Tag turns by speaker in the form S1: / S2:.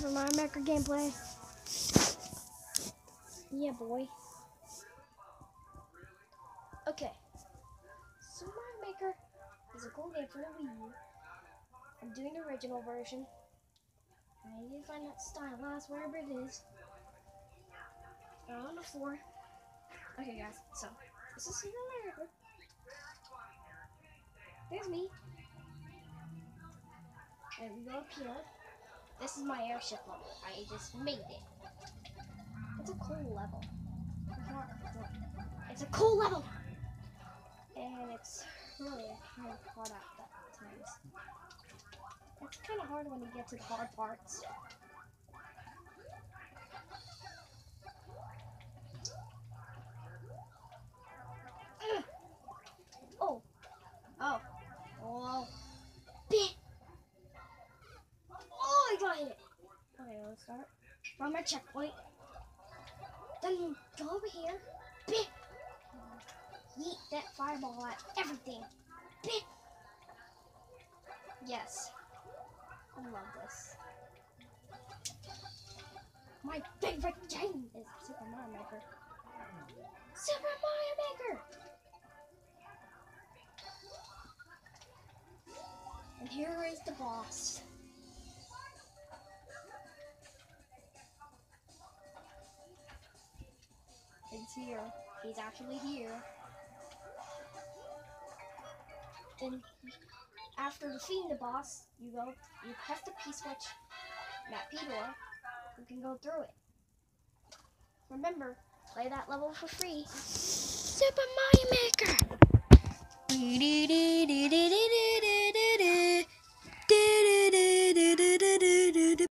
S1: Super Mario Maker gameplay. Yeah, boy. Okay. So Mario Maker is a cool game for the Wii U. I'm doing the original version. I need to find that stylus wherever it is. On the floor. Okay, guys. So this is Mario. There's me. And we go up here. This is my airship level. I just made it. It's a cool level. It's a cool level! And it's really kind of hard at times. It's kind of hard when you get to the hard parts. Start. From my checkpoint. Then go over here. Bit. That fireball at everything. Yes. I love this. My favorite game is Super Mario Maker. Super Mario Maker! And here is the boss. He's here. He's actually here. Then, after defeating the boss, you go, you press the P switch, that P door, you can go through it. Remember, play that level for free. Super Mario Maker!